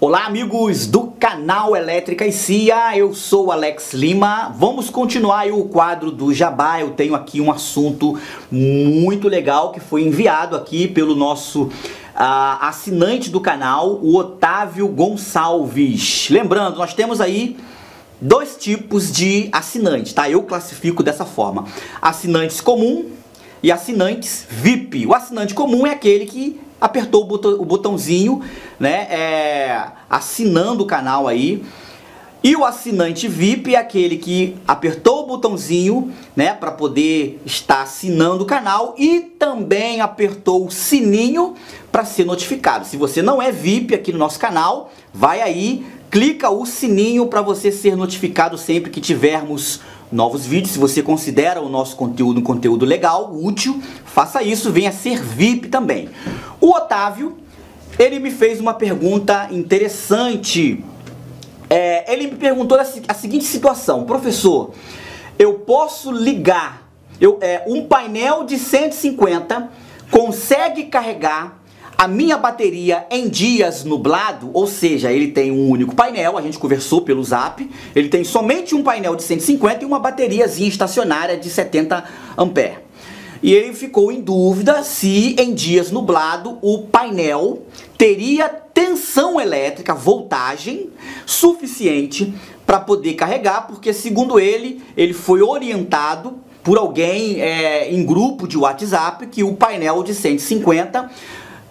Olá amigos do canal Elétrica e Cia, eu sou Alex Lima. Vamos continuar o quadro do Jabá. Eu tenho aqui um assunto muito legal que foi enviado aqui pelo nosso uh, assinante do canal, o Otávio Gonçalves. Lembrando, nós temos aí dois tipos de assinantes, tá? Eu classifico dessa forma: assinantes comum e assinantes VIP. O assinante comum é aquele que apertou o, botão, o botãozinho, né, é, assinando o canal aí. E o assinante VIP é aquele que apertou o botãozinho, né, para poder estar assinando o canal e também apertou o sininho para ser notificado. Se você não é VIP aqui no nosso canal, vai aí, clica o sininho para você ser notificado sempre que tivermos novos vídeos. Se você considera o nosso conteúdo um conteúdo legal, útil, faça isso, venha ser VIP também. O Otávio, ele me fez uma pergunta interessante. É, ele me perguntou a, a, seguinte situação, professor, eu posso ligar eu, é, um painel de 150 consegue carregar a minha bateria em dias nublado, ou seja, ele tem um único painel, a gente conversou pelo zap, ele tem somente um painel de 150 e uma bateriazinha estacionária de 70 ampere. E ele ficou em dúvida se em dias nublado o painel teria tensão elétrica, voltagem suficiente para poder carregar, porque segundo ele, ele foi orientado por alguém é, em grupo de WhatsApp que o painel de 150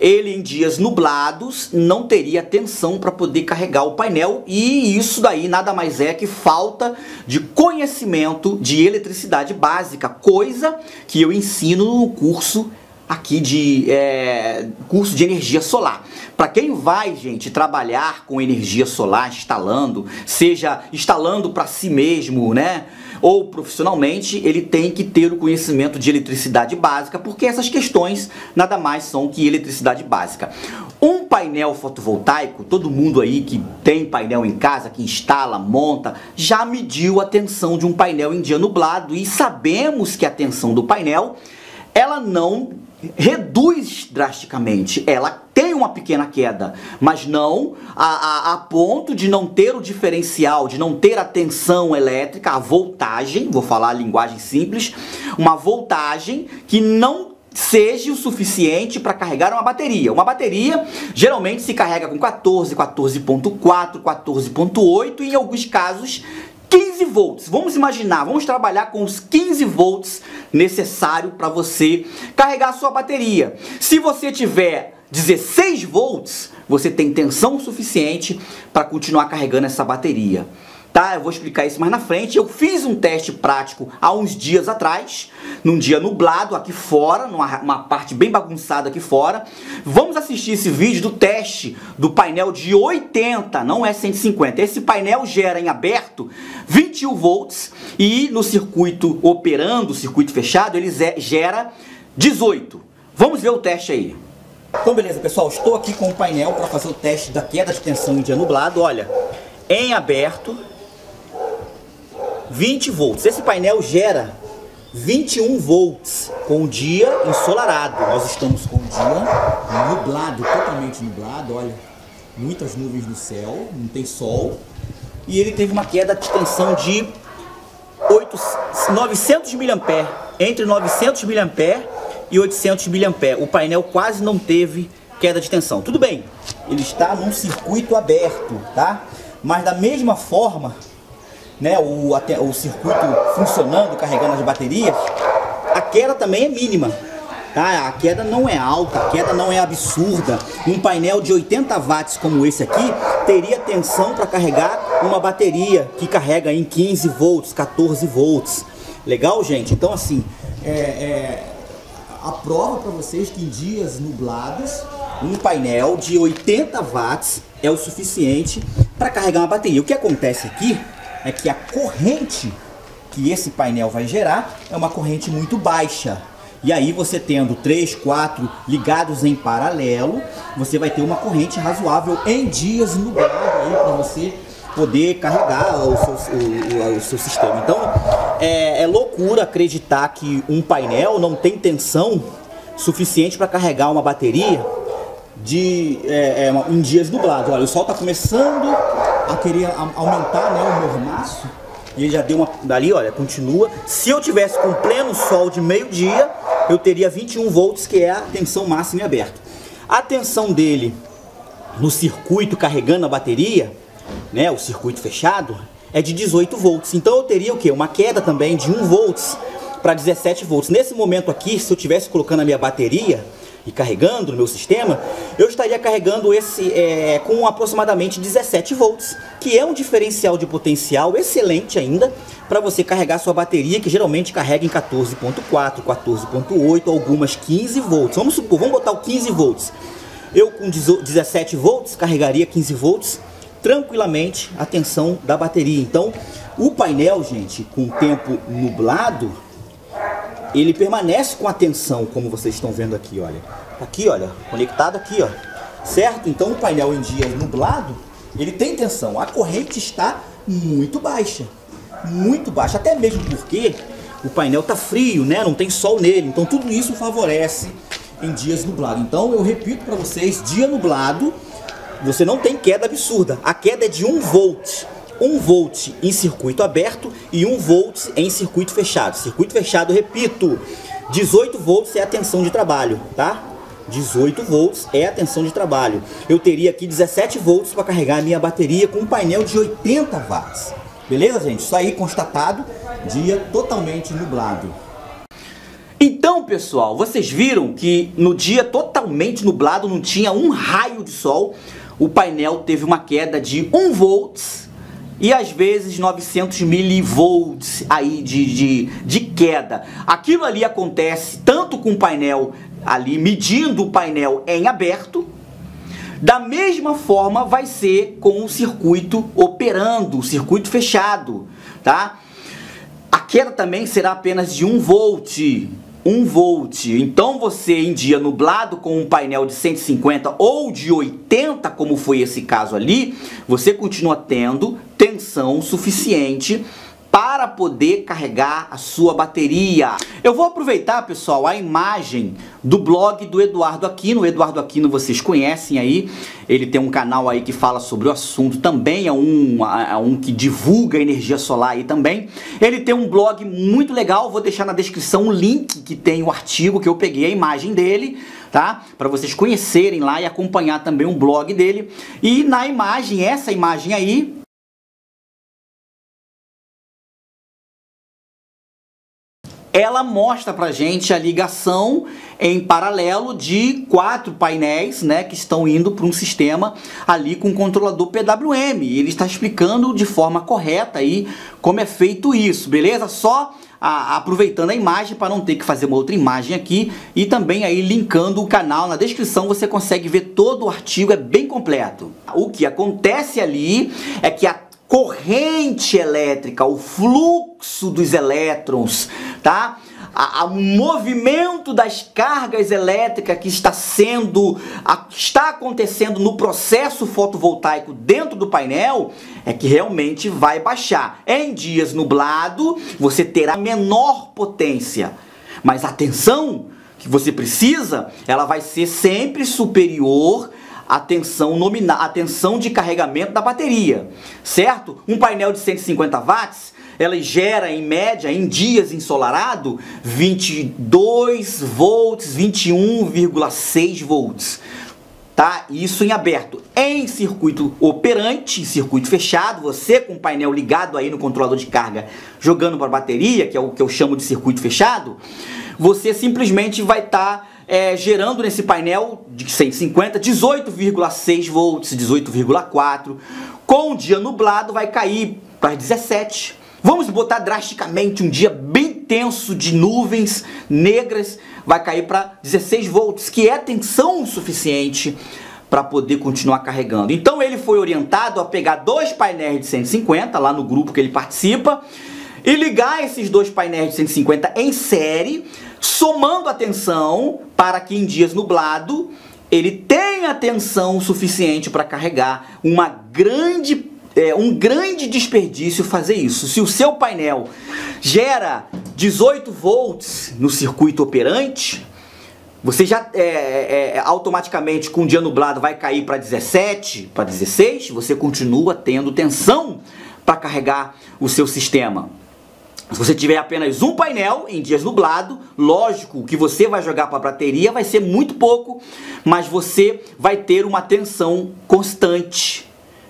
ele em dias nublados não teria tensão para poder carregar o painel e isso daí nada mais é que falta de conhecimento de eletricidade básica, coisa que eu ensino no curso aqui de é, curso de energia solar. Para quem vai, gente, trabalhar com energia solar, instalando, seja instalando para si mesmo, né? Ou profissionalmente, ele tem que ter o conhecimento de eletricidade básica, porque essas questões nada mais são que eletricidade básica. Um painel fotovoltaico, todo mundo aí que tem painel em casa, que instala, monta, já mediu a tensão de um painel em dia nublado e sabemos que a tensão do painel ela não reduz drasticamente. Ela tem uma pequena queda, mas não a, a, a, ponto de não ter o diferencial, de não ter a tensão elétrica, a voltagem, vou falar a linguagem simples, uma voltagem que não seja o suficiente para carregar uma bateria. Uma bateria geralmente se carrega com 14, 14.4, 14.8 e em alguns casos 15 volts. Vamos imaginar, vamos trabalhar com os 15 volts necessário para você carregar a sua bateria. Se você tiver 16 volts, você tem tensão suficiente para continuar carregando essa bateria tá? Eu vou explicar isso mais na frente. Eu fiz um teste prático há uns dias atrás, num dia nublado aqui fora, numa uma parte bem bagunçada aqui fora. Vamos assistir esse vídeo do teste do painel de 80, não é 150. Esse painel gera em aberto 21 volts e no circuito operando, circuito fechado, ele gera 18. Vamos ver o teste aí. Então beleza pessoal, estou aqui com o painel para fazer o teste da queda de tensão em dia nublado, olha, em aberto, 20 volts. Esse painel gera 21 volts com o dia ensolarado. Nós estamos com o dia nublado, totalmente nublado, olha, muitas nuvens no céu, não tem sol. E ele teve uma queda de tensão de 8, 900 mA, entre 900 mA e 800 mA. O painel quase não teve queda de tensão. Tudo bem, ele está num circuito aberto, tá? Mas da mesma forma, né, o, o circuito funcionando, carregando as baterias, a queda também é mínima. Tá? A queda não é alta, a queda não é absurda. Um painel de 80 watts como esse aqui teria tensão para carregar uma bateria que carrega em 15 volts, 14 volts. Legal, gente? Então, assim, é, é, a prova para vocês que em dias nublados, um painel de 80 watts é o suficiente para carregar uma bateria. O que acontece aqui é que a corrente que esse painel vai gerar é uma corrente muito baixa. E aí você tendo 3, 4 ligados em paralelo, você vai ter uma corrente razoável em dias nublados aí para você poder carregar o seu, o, o seu sistema. Então é, é loucura acreditar que um painel não tem tensão suficiente para carregar uma bateria de é, é, em dias nublados. Olha, o sol está começando a querer aumentar né, o mormaço. E ele já deu uma. Dali, olha, continua. Se eu tivesse com pleno sol de meio-dia, eu teria 21 volts, que é a tensão máxima em aberto. A tensão dele no circuito carregando a bateria, né, o circuito fechado, é de 18 volts. Então eu teria o quê? Uma queda também de 1 volts para 17 volts. Nesse momento aqui, se eu tivesse colocando a minha bateria, e carregando no meu sistema, eu estaria carregando esse é, com aproximadamente 17 volts, que é um diferencial de potencial excelente ainda para você carregar sua bateria, que geralmente carrega em 14.4, 14.8, algumas 15 volts. Vamos supor, vamos botar o 15 volts. Eu com 17 volts carregaria 15 volts tranquilamente a tensão da bateria. Então, o painel, gente, com o tempo nublado, ele permanece com a tensão, como vocês estão vendo aqui, olha. Aqui, olha, conectado aqui, ó. Certo? Então o painel em dia nublado, ele tem tensão. A corrente está muito baixa. Muito baixa, até mesmo porque o painel está frio, né? Não tem sol nele. Então tudo isso favorece em dias nublados. Então eu repito para vocês, dia nublado, você não tem queda absurda. A queda é de 1 volt. 1 volt em circuito aberto e 1 volt em circuito fechado. Circuito fechado, repito, 18 volts é a tensão de trabalho, tá? 18 volts é a tensão de trabalho. Eu teria aqui 17 volts para carregar a minha bateria com um painel de 80 watts. Beleza, gente? Isso aí constatado, dia totalmente nublado. Então, pessoal, vocês viram que no dia totalmente nublado, não tinha um raio de sol, o painel teve uma queda de 1 volts e às vezes 900 milivolts aí de, de, de queda. Aquilo ali acontece tanto com o painel ali medindo o painel em aberto, da mesma forma vai ser com o circuito operando, o circuito fechado, tá? A queda também será apenas de 1 volt, 1 volt. Então você em dia nublado com um painel de 150 ou de 80, como foi esse caso ali, você continua tendo tensão suficiente para poder carregar a sua bateria. Eu vou aproveitar, pessoal, a imagem do blog do Eduardo Aquino. O Eduardo Aquino vocês conhecem aí, ele tem um canal aí que fala sobre o assunto, também é um, é um que divulga energia solar aí também. Ele tem um blog muito legal, vou deixar na descrição o link que tem o artigo que eu peguei a imagem dele, tá? Para vocês conhecerem lá e acompanhar também o blog dele. E na imagem, essa imagem aí, ela mostra pra gente a ligação em paralelo de quatro painéis, né, que estão indo para um sistema ali com controlador PWM. Ele está explicando de forma correta aí como é feito isso, beleza? Só a, aproveitando a imagem para não ter que fazer uma outra imagem aqui e também aí linkando o canal na descrição você consegue ver todo o artigo, é bem completo. O que acontece ali é que a corrente elétrica, o fluxo dos elétrons, tá? o movimento das cargas elétricas que está sendo a, está acontecendo no processo fotovoltaico dentro do painel é que realmente vai baixar. Em dias nublado, você terá menor potência, mas a tensão que você precisa, ela vai ser sempre superior a tensão nominal, a tensão de carregamento da bateria, certo? Um painel de 150 watts, ela gera em média em dias ensolarado 22 volts, 21,6 volts. Tá? Isso em aberto. Em circuito operante, circuito fechado, você com o painel ligado aí no controlador de carga, jogando para a bateria, que é o que eu chamo de circuito fechado, você simplesmente vai estar tá é, gerando nesse painel de 150 18,6 volts, 18,4. Com o dia nublado vai cair para 17. Vamos botar drasticamente um dia bem tenso de nuvens negras, vai cair para 16 volts, que é tensão suficiente para poder continuar carregando. Então ele foi orientado a pegar dois painéis de 150 lá no grupo que ele participa e ligar esses dois painéis de 150 em série somando a tensão para que em dias nublado ele tenha tensão suficiente para carregar uma grande é, um grande desperdício fazer isso. Se o seu painel gera 18 volts no circuito operante, você já é, é, é automaticamente com o dia nublado vai cair para 17, para 16, você continua tendo tensão para carregar o seu sistema. Se você tiver apenas um painel em dias nublado, lógico que você vai jogar para a bateria vai ser muito pouco, mas você vai ter uma tensão constante.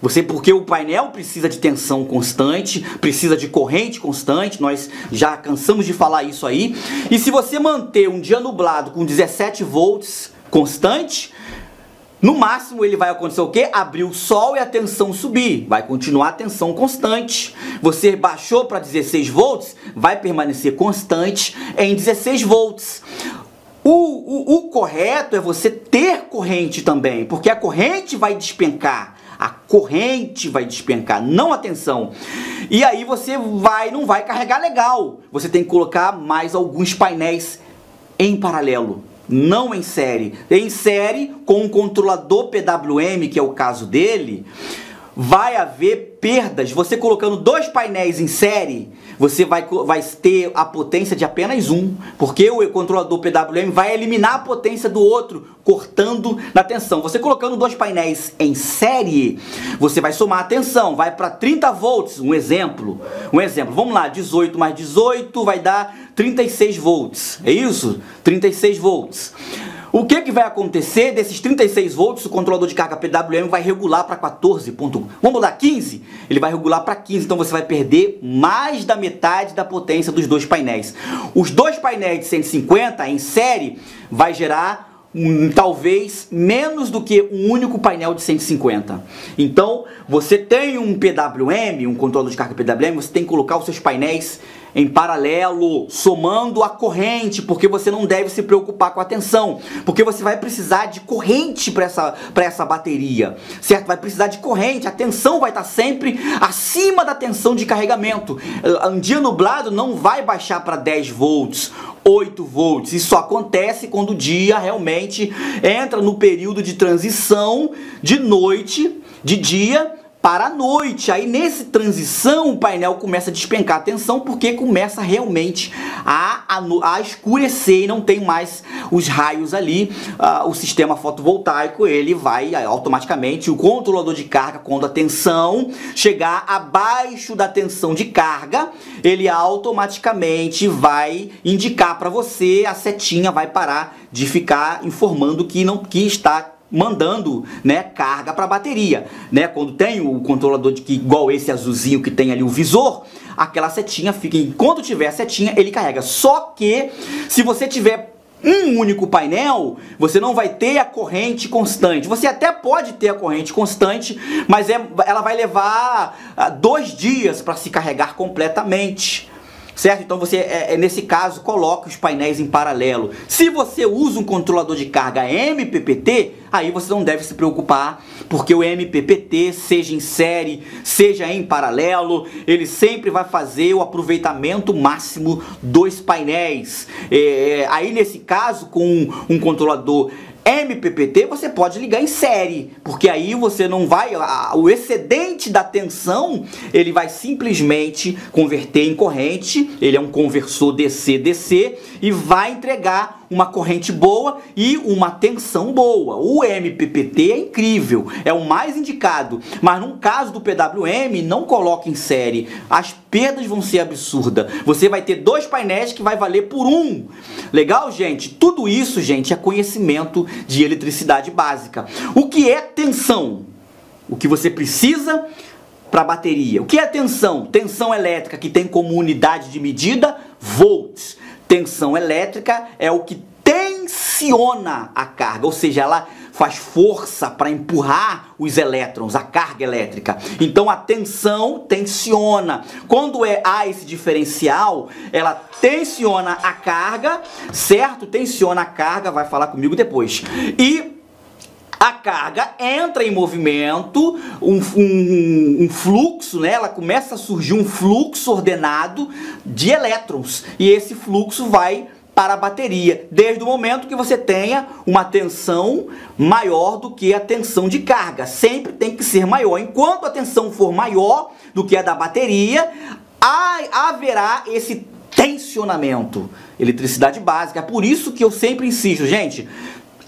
Você porque o painel precisa de tensão constante, precisa de corrente constante, nós já cansamos de falar isso aí. E se você manter um dia nublado com 17 volts constante, no máximo ele vai acontecer o quê? Abrir o sol e a tensão subir. Vai continuar a tensão constante. Você baixou para 16 volts, vai permanecer constante em 16 volts. O, o, o correto é você ter corrente também, porque a corrente vai despencar a corrente vai despencar, não a tensão. E aí você vai, não vai carregar legal. Você tem que colocar mais alguns painéis em paralelo, não em série. Em série, com um controlador PWM, que é o caso dele, vai haver perdas. Você colocando dois painéis em série, você vai, vai ter a potência de apenas um, porque o controlador PWM vai eliminar a potência do outro, cortando na tensão. Você colocando dois painéis em série, você vai somar a tensão, vai para 30 volts, um exemplo. Um exemplo, vamos lá, 18 mais 18 vai dar 36 volts, é isso? 36 volts. O que, que vai acontecer desses 36 volts, o controlador de carga PWM vai regular para 14. Ponto, vamos mudar 15? Ele vai regular para 15, então você vai perder mais da metade da potência dos dois painéis. Os dois painéis de 150 em série vai gerar um, talvez menos do que um único painel de 150. Então, você tem um PWM, um controlador de carga PWM, você tem que colocar os seus painéis em paralelo, somando a corrente, porque você não deve se preocupar com a tensão, porque você vai precisar de corrente para essa, essa bateria, certo? Vai precisar de corrente, a tensão vai estar sempre acima da tensão de carregamento. Um dia nublado não vai baixar para 10 volts 8 volts. Isso acontece quando o dia realmente entra no período de transição de noite, de dia para a noite. Aí nesse transição o painel começa a despencar a tensão porque começa realmente a, a, a escurecer e não tem mais os raios ali. Uh, o sistema fotovoltaico ele vai uh, automaticamente, o controlador de carga, quando a tensão chegar abaixo da tensão de carga, ele automaticamente vai indicar para você, a setinha vai parar de ficar informando que não que está mandando né, carga para a bateria. Né? Quando tem o controlador de que igual esse azulzinho que tem ali o visor, aquela setinha fica, enquanto tiver a setinha, ele carrega. Só que se você tiver um único painel, você não vai ter a corrente constante. Você até pode ter a corrente constante, mas é, ela vai levar ah, dois dias para se carregar completamente certo? Então você, é, é, nesse caso, coloca os painéis em paralelo. Se você usa um controlador de carga MPPT, aí você não deve se preocupar, porque o MPPT, seja em série, seja em paralelo, ele sempre vai fazer o aproveitamento máximo dos painéis. É, aí nesse caso, com um controlador MPPT você pode ligar em série, porque aí você não vai, o excedente da tensão, ele vai simplesmente converter em corrente, ele é um conversor DC-DC e vai entregar uma corrente boa e uma tensão boa. O MPPT é incrível, é o mais indicado, mas no caso do PWM, não coloque em série. As perdas vão ser absurdas. Você vai ter dois painéis que vai valer por um. Legal, gente? Tudo isso, gente, é conhecimento de eletricidade básica. O que é tensão? O que você precisa para a bateria. O que é tensão? Tensão elétrica que tem como unidade de medida volts. Tensão elétrica é o que tensiona a carga, ou seja, ela faz força para empurrar os elétrons, a carga elétrica. Então a tensão tensiona. Quando é há esse diferencial, ela tensiona a carga, certo? Tensiona a carga, vai falar comigo depois. E a carga entra em movimento, um, um, um, fluxo, né? ela começa a surgir um fluxo ordenado de elétrons e esse fluxo vai para a bateria, desde o momento que você tenha uma tensão maior do que a tensão de carga. Sempre tem que ser maior. Enquanto a tensão for maior do que a da bateria, haverá esse tensionamento. eletricidade básica. É por isso que eu sempre insisto, gente,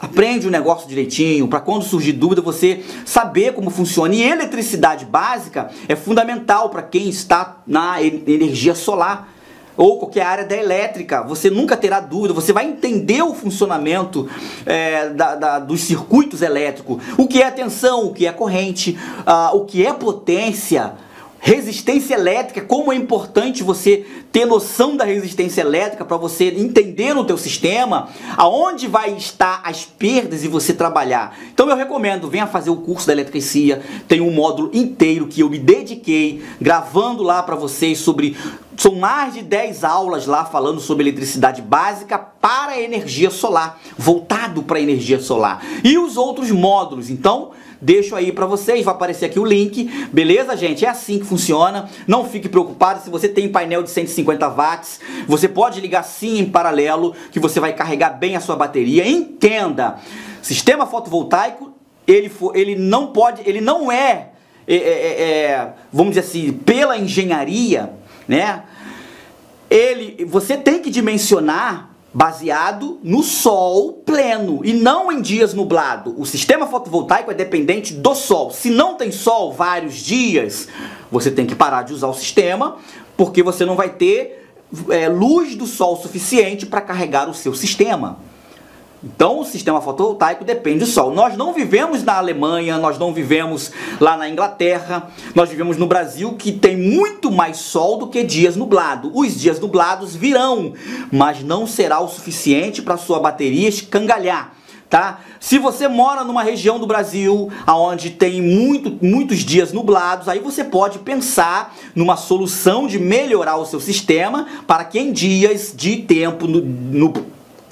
aprende o negócio direitinho, para quando surgir dúvida você saber como funciona. E eletricidade básica é fundamental para quem está na energia solar ou qualquer área da elétrica, você nunca terá dúvida, você vai entender o funcionamento é, da, da, dos circuitos elétricos, o que é tensão, o que é corrente, uh, o que é potência, resistência elétrica, como é importante você ter noção da resistência elétrica para você entender no teu sistema aonde vai estar as perdas e você trabalhar. Então eu recomendo, venha fazer o curso da eletricia, tem um módulo inteiro que eu me dediquei gravando lá para vocês sobre são mais de 10 aulas lá falando sobre eletricidade básica para energia solar, voltado para energia solar. E os outros módulos, então, deixo aí para vocês, vai aparecer aqui o link, beleza, gente? É assim que funciona. Não fique preocupado se você tem painel de 150 watts, você pode ligar sim em paralelo, que você vai carregar bem a sua bateria. Entenda, sistema fotovoltaico, ele, for, ele não pode, ele não é, é, é, é vamos dizer assim, pela engenharia, né? Ele, você tem que dimensionar baseado no sol pleno e não em dias nublado. O sistema fotovoltaico é dependente do sol. Se não tem sol vários dias, você tem que parar de usar o sistema, porque você não vai ter é, luz do sol suficiente para carregar o seu sistema. Então o sistema fotovoltaico depende do sol. Nós não vivemos na Alemanha, nós não vivemos lá na Inglaterra, nós vivemos no Brasil que tem muito mais sol do que dias nublados. Os dias nublados virão, mas não será o suficiente para sua bateria escangalhar. Tá? Se você mora numa região do Brasil onde tem muito, muitos dias nublados, aí você pode pensar numa solução de melhorar o seu sistema para que em dias de tempo no, no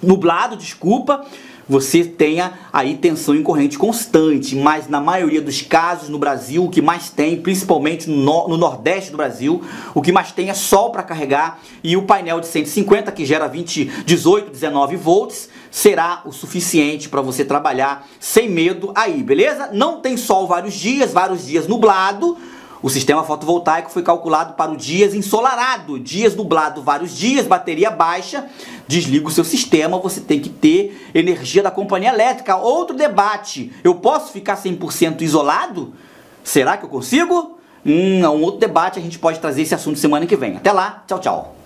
nublado, desculpa, você tenha aí tensão em corrente constante, mas na maioria dos casos no Brasil, o que mais tem, principalmente no, no Nordeste do Brasil, o que mais tem é sol para carregar e o painel de 150 que gera 20, 18, 19 volts será o suficiente para você trabalhar sem medo aí, beleza? Não tem sol vários dias, vários dias nublado, o sistema fotovoltaico foi calculado para o dias ensolarado, dias nublado vários dias, bateria baixa, desliga o seu sistema, você tem que ter energia da companhia elétrica. Outro debate, eu posso ficar 100% isolado? Será que eu consigo? Hum, é um outro debate, a gente pode trazer esse assunto semana que vem. Até lá, tchau, tchau.